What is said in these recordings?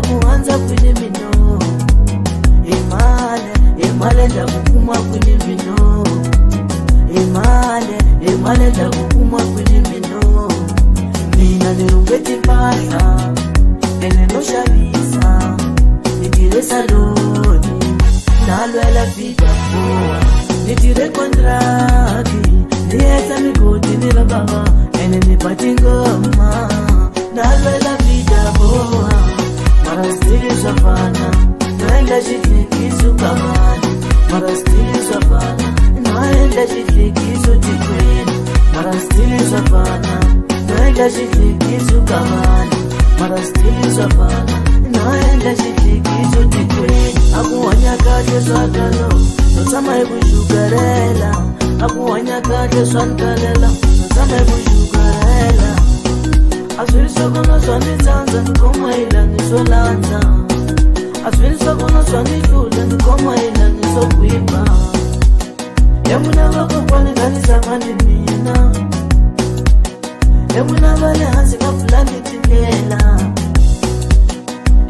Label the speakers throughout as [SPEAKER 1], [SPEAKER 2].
[SPEAKER 1] ndakuwanza kwine mino emale emale ndakukuma kwine mino emale emale ndakukuma kwine mino mina ndirungeti mpasa enenoxavisa nitire saloni nalwela vida boa nitire kontraki niyeta migoti ni rabava ene nipati ngoma nalwela marastilizafana naenda chitikizukamani marastilizafana naenda chitikizo tikweni akuwanyakatezwatalo nosamaikuzhukarela akuwanyakatezwantalela nosamaikuzhukarela azirisokono zwanitsanza nikomaila nisolanza azirisokono zwanichuda nikomaila nisokwimba yamunavakokwani kanizamani mina yakunavale hanzi kapulani tindlela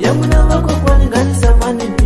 [SPEAKER 1] yakunavakokwani nganisa vanini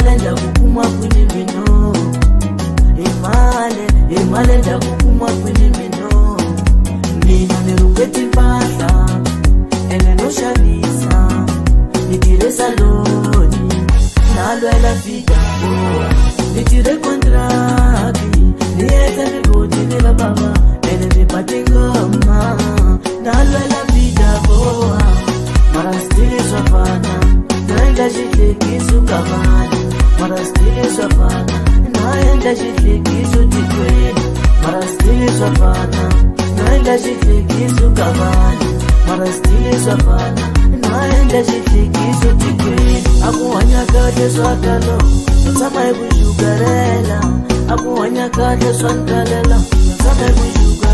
[SPEAKER 1] male emale ndakukumwa kwini mino emale emale ndakukumwa kwini mino mina nirungwetipasa elenoshamisa nitiresa loni nalwela vida chifikiso chikwere mara stile zvafana naenda chifikiso kavana mara stile zvafana naenda chifikiso chikwere akuhanya kate zvakalo tsamaikuzhugarela akuhanya kate zvandalela tsamaikuzhuga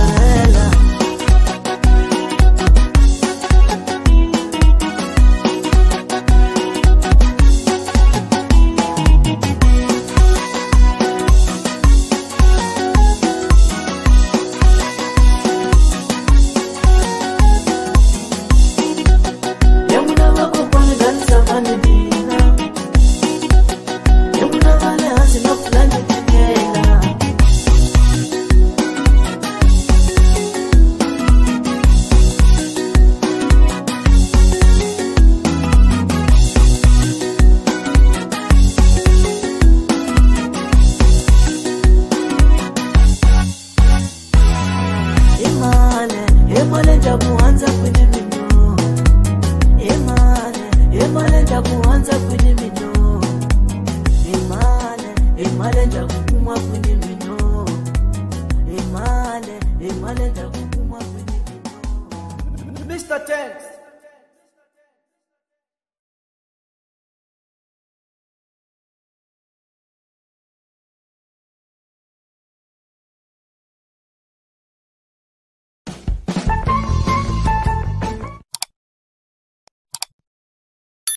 [SPEAKER 1] kuanza kwenye mino kwenye mino kwenye mino Mr. Tanks